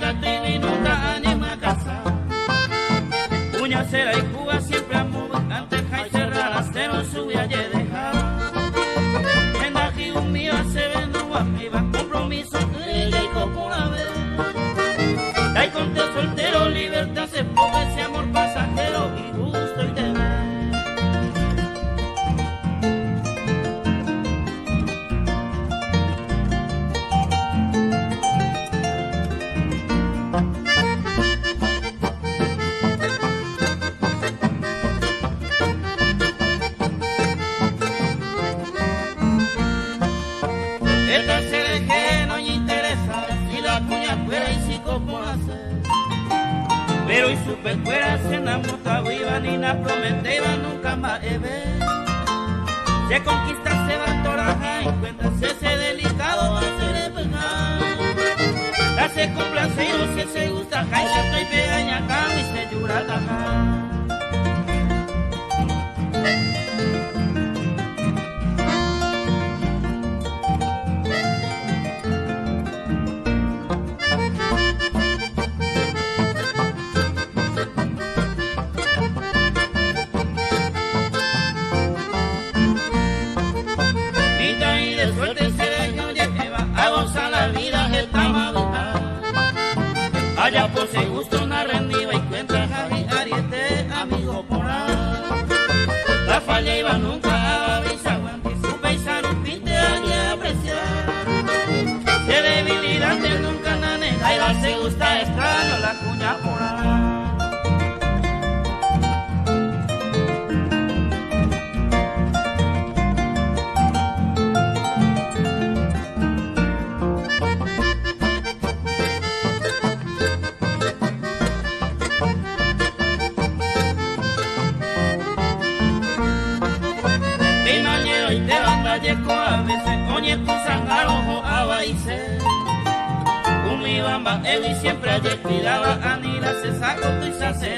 Hay y nunca anima casa. Uña, cera y cuba siempre amo. Antes hay cerradas, cero sube a dejar. En aquí un mío se ven me va compromiso, y. Pero y su fuera se enamoraba iba ni la prometeba nunca más ver. Se conquista se va toraja encuentra ese delicado va a ser pegar. La se complacero si se gusta cae se estoy pegaña acá y se llora Allá por si gusto una rendiva y cuenta Javi Ariete, amigo por ahí. La falla iba nunca banda yeco a veces Oye tu sangarojo a baice Umi bamba él siempre ayer cuidaba Anila se sacó tu y se